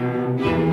Música